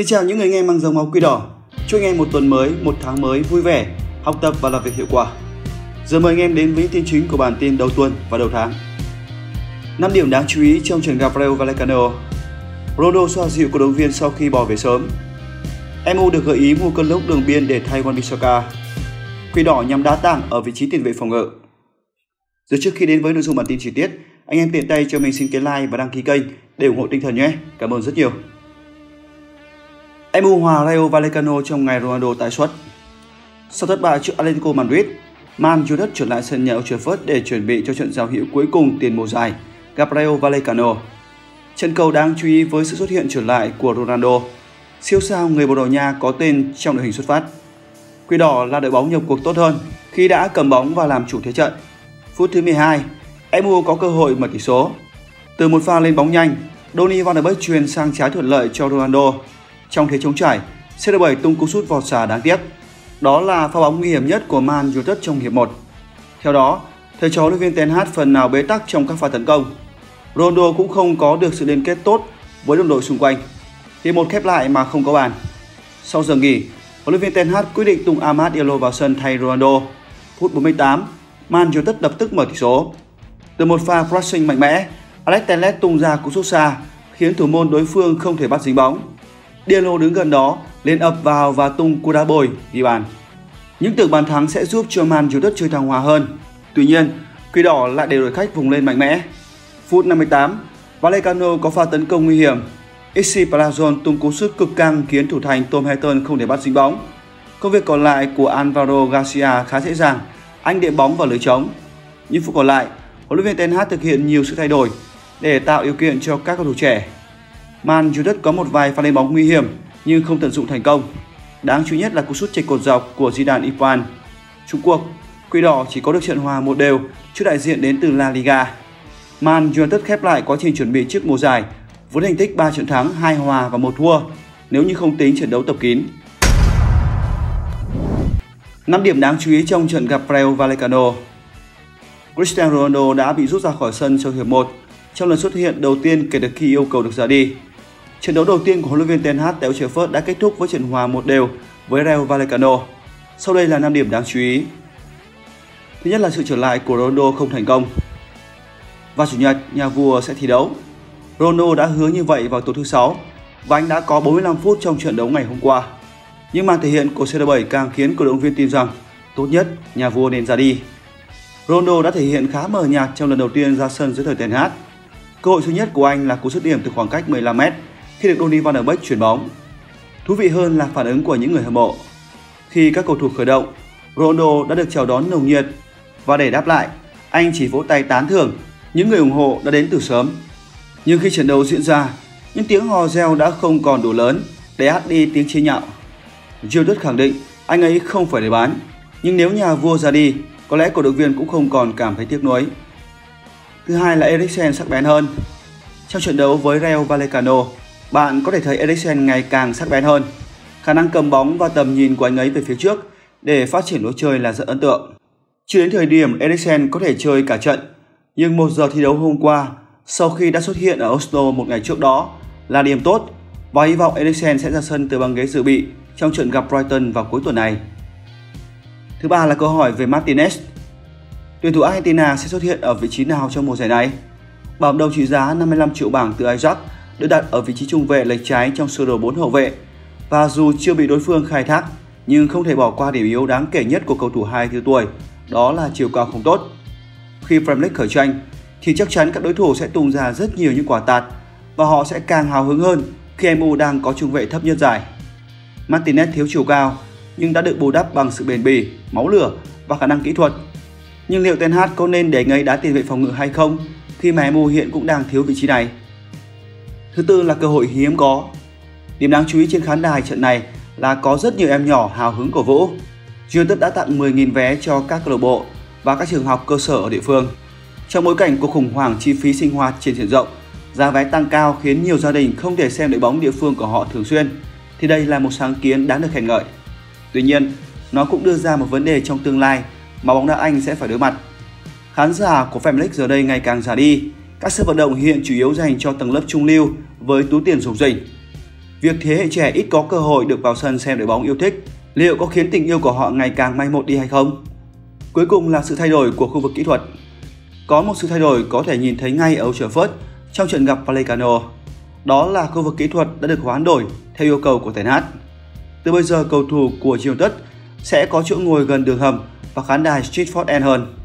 Xin chào những người nghe mang dòng máu quy đỏ. Chúc anh em một tuần mới, một tháng mới vui vẻ, học tập và làm việc hiệu quả. Giờ mời anh em đến với tin chính của bản tin đầu tuần và đầu tháng. 5 điểm đáng chú ý trong trận gặp Rayo Vallecano. Ronaldo xoa dịu cổ động viên sau khi bỏ về sớm. MU được gợi ý mua cơn lốc đường biên để thay Wan Bissaka. Quỷ đỏ nhằm đá tảng ở vị trí tiền vệ phòng ngự. Giờ trước khi đến với nội dung bản tin chi tiết, anh em tiện tay cho mình xin cái like và đăng ký kênh để ủng hộ tinh thần nhé. Cảm ơn rất nhiều. MU hòa Rayo Vallecano trong ngày Ronaldo tái xuất. Sau thất bại trước Atletico Madrid, Man United trở lại sân nhà Old Trafford để chuẩn bị cho trận giao hữu cuối cùng tiền mùa giải gặp Rayo Vallecano. Trận cầu đáng chú ý với sự xuất hiện trở lại của Ronaldo, siêu sao người Bồ Đào Nha có tên trong đội hình xuất phát. Quỷ đỏ là đội bóng nhập cuộc tốt hơn khi đã cầm bóng và làm chủ thế trận. Phút thứ 12, MU có cơ hội mở tỷ số. Từ một pha lên bóng nhanh, Donny van der Beek truyền sang trái thuận lợi cho Ronaldo. Trong thế chống trải, CR7 tung cú sút vào xà đáng tiếc. Đó là pha bóng nguy hiểm nhất của Man United trong hiệp 1. Theo đó, thầy trò luyện viên Ten Hag phần nào bế tắc trong các pha tấn công. Ronaldo cũng không có được sự liên kết tốt với đồng đội xung quanh. Hiệp một khép lại mà không có bàn. Sau giờ nghỉ, huấn luyện viên Ten Hag quyết định tung Amad Diallo vào sân thay Ronaldo. Phút 48, Man United lập tức mở tỷ số. Từ một pha pressing mạnh mẽ, Alex Telles tung ra cú sút xa, khiến thủ môn đối phương không thể bắt dính bóng. Diallo đứng gần đó, lên ập vào và tung cú đá bồi ghi bàn. Những tưởng bàn thắng sẽ giúp cho Man United chơi thăng hòa hơn. Tuy nhiên, Quỷ đỏ lại để đội khách vùng lên mạnh mẽ. Phút 58, Vallecano có pha tấn công nguy hiểm. Issy Palazon tung cú sút cực căng khiến thủ thành Tom Heaton không thể bắt dính bóng. Công việc còn lại của Alvaro Garcia khá dễ dàng, anh đệm bóng vào lưới trống. Những phút còn lại, huấn luyện viên Ten Hag thực hiện nhiều sự thay đổi để tạo điều kiện cho các cầu thủ trẻ. Man United có một vài pha lên bóng nguy hiểm nhưng không tận dụng thành công. Đáng chú ý nhất là cú sút chệch cột dọc của Zidane Ipan. Trung cuộc, Quỷ đỏ chỉ có được trận hòa một đều trước đại diện đến từ La Liga. Man United khép lại quá trình chuẩn bị trước mùa giải với thành tích 3 trận thắng, 2 hòa và 1 thua nếu như không tính trận đấu tập kín. 5 điểm đáng chú ý trong trận gặp Real Vallecano. Cristiano Ronaldo đã bị rút ra khỏi sân trong hiệp 1 trong lần xuất hiện đầu tiên kể từ khi yêu cầu được ra đi. Trận đấu đầu tiên của huấn luyện viên Ten Hag tại Old Trafford đã kết thúc với trận hòa một đều với Real Vallecano. Sau đây là 5 điểm đáng chú ý. Thứ nhất là sự trở lại của Ronaldo không thành công. Và chủ nhật, nhà vua sẽ thi đấu. Ronaldo đã hứa như vậy vào tối thứ sáu và anh đã có 45 phút trong trận đấu ngày hôm qua. Nhưng màn thể hiện của CR7 càng khiến cổ động viên tin rằng tốt nhất nhà vua nên ra đi. Ronaldo đã thể hiện khá mờ nhạt trong lần đầu tiên ra sân dưới thời Ten Hag. Cơ hội duy nhất của anh là cú sút điểm từ khoảng cách 15m khi được Donny van der Beek chuyển bóng. Thú vị hơn là phản ứng của những người hâm mộ. Khi các cầu thủ khởi động, Ronaldo đã được chào đón nồng nhiệt và để đáp lại, anh chỉ vỗ tay tán thưởng những người ủng hộ đã đến từ sớm. Nhưng khi trận đấu diễn ra, những tiếng hò reo đã không còn đủ lớn để hát đi tiếng chế nhạo. Julius khẳng định anh ấy không phải để bán, nhưng nếu nhà vua ra đi, có lẽ cổ động viên cũng không còn cảm thấy tiếc nuối. Thứ hai là Eriksen sắc bén hơn. Trong trận đấu với Real Vallecano, bạn có thể thấy Eriksen ngày càng sắc bén hơn. Khả năng cầm bóng và tầm nhìn của anh ấy về phía trước để phát triển lối chơi là rất ấn tượng. Chưa đến thời điểm Eriksen có thể chơi cả trận, nhưng một giờ thi đấu hôm qua, sau khi đã xuất hiện ở Oslo một ngày trước đó, là điểm tốt và hy vọng Eriksen sẽ ra sân từ băng ghế dự bị trong trận gặp Brighton vào cuối tuần này. Thứ ba là câu hỏi về Martinez. Tuyển thủ Argentina sẽ xuất hiện ở vị trí nào trong mùa giải này? Bảo đầu trị giá 55 triệu bảng từ Ajax được đặt ở vị trí trung vệ lệch trái trong sơ đồ 4 hậu vệ và dù chưa bị đối phương khai thác nhưng không thể bỏ qua điểm yếu đáng kể nhất của cầu thủ 24 tuổi, đó là chiều cao không tốt. Khi Premier League khởi tranh thì chắc chắn các đối thủ sẽ tung ra rất nhiều những quả tạt và họ sẽ càng hào hứng hơn khi MU đang có trung vệ thấp nhất giải. Martinez thiếu chiều cao nhưng đã được bù đắp bằng sự bền bỉ, máu lửa và khả năng kỹ thuật. Nhưng liệu Ten Hag có nên để ngay đá tiền vệ phòng ngự hay không khi mà MU hiện cũng đang thiếu vị trí này? Thứ tư là cơ hội hiếm có. Điểm đáng chú ý trên khán đài trận này là có rất nhiều em nhỏ hào hứng cổ vũ. Juventus đã tặng 10.000 vé cho các câu lạc bộ và các trường học cơ sở ở địa phương. Trong bối cảnh cuộc khủng hoảng chi phí sinh hoạt trên diện rộng, giá vé tăng cao khiến nhiều gia đình không thể xem đội bóng địa phương của họ thường xuyên, thì đây là một sáng kiến đáng được khen ngợi. Tuy nhiên, nó cũng đưa ra một vấn đề trong tương lai mà bóng đá Anh sẽ phải đối mặt. Khán giả của Premier League giờ đây ngày càng già đi, các sân vận động hiện chủ yếu dành cho tầng lớp trung lưu với túi tiền rủng rỉnh. Việc thế hệ trẻ ít có cơ hội được vào sân xem đội bóng yêu thích, liệu có khiến tình yêu của họ ngày càng mai một đi hay không? Cuối cùng là sự thay đổi của khu vực kỹ thuật. Có một sự thay đổi có thể nhìn thấy ngay ở Old Trafford trong trận gặp Vallecano. Đó là khu vực kỹ thuật đã được hoán đổi theo yêu cầu của Ten Hag. Từ bây giờ cầu thủ của United sẽ có chỗ ngồi gần đường hầm và khán đài Stratford End hơn.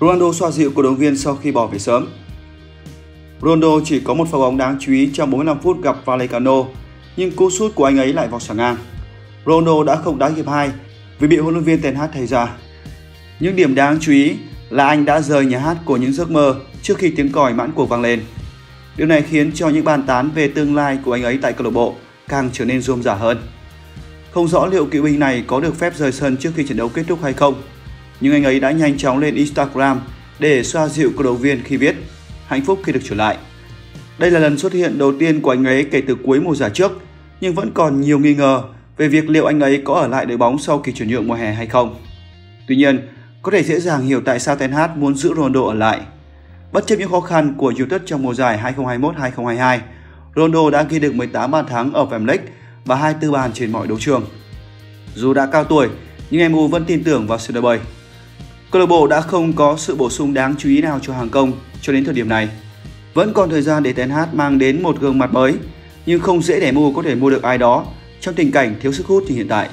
Ronaldo xoa dịu cổ động viên sau khi bỏ về sớm. Ronaldo chỉ có một pha bóng đáng chú ý trong 45 phút gặp Vallecano, nhưng cú sút của anh ấy lại vào sàng ngang. Ronaldo đã không đá hiệp 2 vì bị huấn luyện viên Ten Hag thay ra. Những điểm đáng chú ý là anh đã rời nhà hát của những giấc mơ trước khi tiếng còi mãn cuộc vang lên. Điều này khiến cho những bàn tán về tương lai của anh ấy tại câu lạc bộ càng trở nên rôm rả hơn. Không rõ liệu cựu binh này có được phép rời sân trước khi trận đấu kết thúc hay không, nhưng anh ấy đã nhanh chóng lên Instagram để xoa dịu cổ động viên khi viết hạnh phúc khi được trở lại. Đây là lần xuất hiện đầu tiên của anh ấy kể từ cuối mùa giải trước, nhưng vẫn còn nhiều nghi ngờ về việc liệu anh ấy có ở lại đội bóng sau kỳ chuyển nhượng mùa hè hay không. Tuy nhiên, có thể dễ dàng hiểu tại sao Ten Hag muốn giữ Ronaldo ở lại. Bất chấp những khó khăn của United trong mùa giải 2021-2022, Ronaldo đã ghi được 18 bàn thắng ở Premier League và 24 bàn trên mọi đấu trường. Dù đã cao tuổi, nhưng MU vẫn tin tưởng vào sự đời. Câu lạc bộ đã không có sự bổ sung đáng chú ý nào cho hàng công cho đến thời điểm này. Vẫn còn thời gian để Ten Hag mang đến một gương mặt mới, nhưng không dễ để mua có thể mua được ai đó trong tình cảnh thiếu sức hút như hiện tại.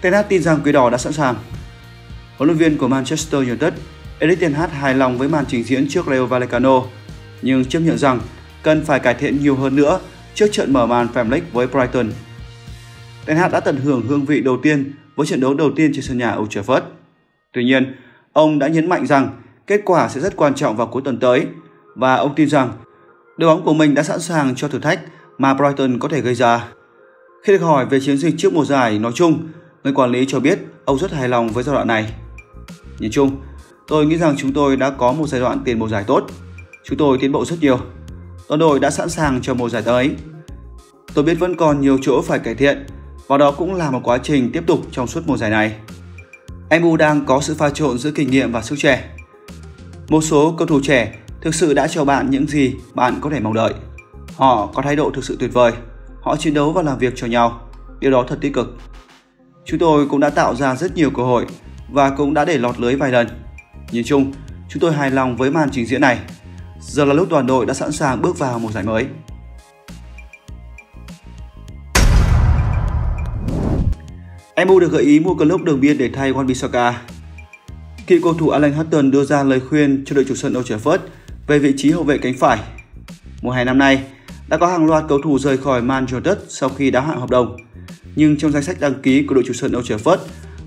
Ten Hag tin rằng Quỷ Đỏ đã sẵn sàng. Huấn luyện viên của Manchester United, Erik ten Hag hài lòng với màn trình diễn trước Rayo Vallecano, nhưng chấp nhận rằng cần phải cải thiện nhiều hơn nữa trước trận mở màn Premier League với Brighton. Ten Hag đã tận hưởng hương vị đầu tiên với trận đấu đầu tiên trên sân nhà Old Trafford. Tuy nhiên, ông đã nhấn mạnh rằng kết quả sẽ rất quan trọng vào cuối tuần tới và ông tin rằng đội bóng của mình đã sẵn sàng cho thử thách mà Brighton có thể gây ra. Khi được hỏi về chiến dịch trước mùa giải nói chung, người quản lý cho biết ông rất hài lòng với giai đoạn này. Nhìn chung, tôi nghĩ rằng chúng tôi đã có một giai đoạn tiền mùa giải tốt. Chúng tôi tiến bộ rất nhiều. Toàn đội đã sẵn sàng cho mùa giải tới. Tôi biết vẫn còn nhiều chỗ phải cải thiện và đó cũng là một quá trình tiếp tục trong suốt mùa giải này. MU đang có sự pha trộn giữa kinh nghiệm và sức trẻ. Một số cầu thủ trẻ thực sự đã cho bạn những gì bạn có thể mong đợi. Họ có thái độ thực sự tuyệt vời. Họ chiến đấu và làm việc cho nhau. Điều đó thật tích cực. Chúng tôi cũng đã tạo ra rất nhiều cơ hội và cũng đã để lọt lưới vài lần. Nhìn chung, chúng tôi hài lòng với màn trình diễn này. Giờ là lúc toàn đội đã sẵn sàng bước vào một giải mới. MU được gợi ý mua Klopp đường biên để thay Wan Bissaka. Cựu cầu thủ Alan Hutton đưa ra lời khuyên cho đội chủ sân Old Trafford về vị trí hậu vệ cánh phải. Mùa hè năm nay, đã có hàng loạt cầu thủ rời khỏi Man United sau khi đáo hạn hợp đồng. Nhưng trong danh sách đăng ký của đội chủ sân Old Trafford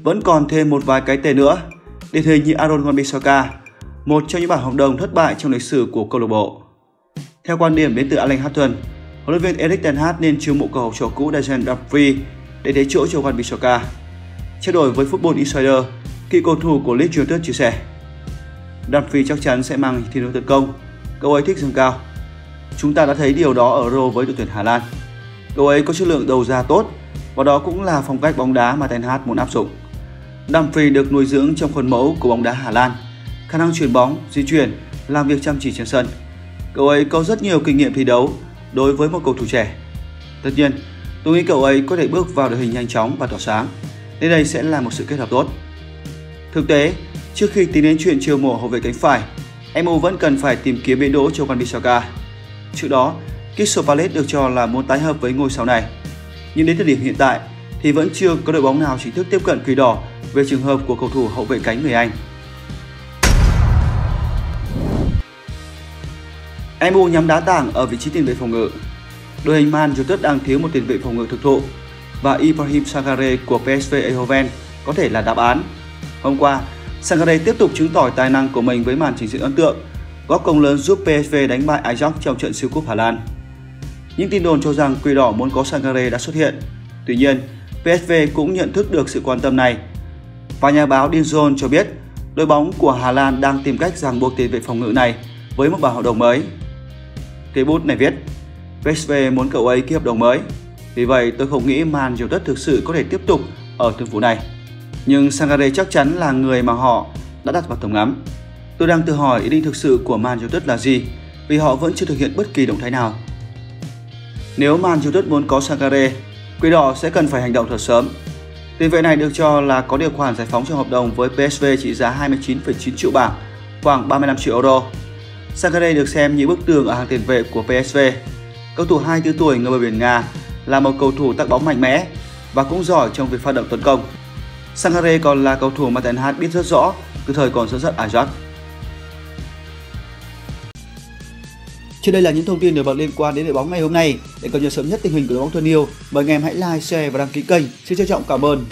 vẫn còn thêm một vài cái tên nữa, điển hình như Aaron Wan-Bissaka, một trong những bản hợp đồng thất bại trong lịch sử của câu lạc bộ. Theo quan điểm đến từ Alan Hutton, huấn luyện viên Erik ten Hag nên chiêu mộ cầu thủ trò cũ Dejan Dumfries để thế chỗ cho Wan-Bissaka. Trao đổi với Football Insider, cựu cầu thủ của Leeds United chia sẻ, Dunphy chắc chắn sẽ mang thi đấu tấn công, cậu ấy thích dâng cao. Chúng ta đã thấy điều đó ở Euro với đội tuyển Hà Lan. Cậu ấy có chất lượng đầu ra tốt và đó cũng là phong cách bóng đá mà Ten Hag muốn áp dụng. Dunphy được nuôi dưỡng trong khuôn mẫu của bóng đá Hà Lan, khả năng chuyển bóng, di chuyển, làm việc chăm chỉ trên sân. Cậu ấy có rất nhiều kinh nghiệm thi đấu đối với một cầu thủ trẻ. Tất nhiên, tôi nghĩ cậu ấy có thể bước vào đội hình nhanh chóng và tỏa sáng, nên đây sẽ là một sự kết hợp tốt. Thực tế, trước khi tính đến chuyện chiêu mộ hậu vệ cánh phải, MU vẫn cần phải tìm kiếm biến đỗ cho Van Bissaka. Trước đó, Crystal Palace được cho là muốn tái hợp với ngôi sao này. Nhưng đến thời điểm hiện tại thì vẫn chưa có đội bóng nào chính thức tiếp cận quỷ đỏ về trường hợp của cầu thủ hậu vệ cánh người Anh. MU nhắm đá tảng ở vị trí tiền vệ phòng ngự. Đội hình Man United đang thiếu một tiền vệ phòng ngự thực thụ và Ibrahim Sangare của PSV Eindhoven có thể là đáp án. Hôm qua, Sangare tiếp tục chứng tỏ tài năng của mình với màn trình diễn ấn tượng, góp công lớn giúp PSV đánh bại Ajax trong trận siêu cúp Hà Lan. Những tin đồn cho rằng Quỷ Đỏ muốn có Sangare đã xuất hiện. Tuy nhiên, PSV cũng nhận thức được sự quan tâm này. Và nhà báo Dinzon cho biết, đội bóng của Hà Lan đang tìm cách ràng buộc tiền vệ phòng ngự này với một bản hợp đồng mới. Cây bút này viết, PSV muốn cậu ấy ký hợp đồng mới. Vì vậy, tôi không nghĩ Man United thực sự có thể tiếp tục ở thương vụ này. Nhưng Sangare chắc chắn là người mà họ đã đặt vào tầm ngắm. Tôi đang tự hỏi ý định thực sự của Man United là gì vì họ vẫn chưa thực hiện bất kỳ động thái nào. Nếu Man United muốn có Sangare, Quỷ đỏ sẽ cần phải hành động thật sớm. Tiền vệ này được cho là có điều khoản giải phóng trong hợp đồng với PSV trị giá 29,9 triệu bảng, khoảng 35 triệu euro. Sangare được xem như bức tường ở hàng tiền vệ của PSV. Cầu thủ 24 tuổi người bờ biển Nga là một cầu thủ tác bóng mạnh mẽ và cũng giỏi trong việc phát động tấn công. Sangare còn là cầu thủ mà Ten Hag biết rất rõ từ thời còn dẫn dắt Ajax. Trên đây là những thông tin nổi bật liên quan đến đội bóng ngày hôm nay. Để cập nhật sớm nhất tình hình của đội bóng thân yêu, mời anh em hãy like, share và đăng ký kênh. Xin trân trọng cảm ơn.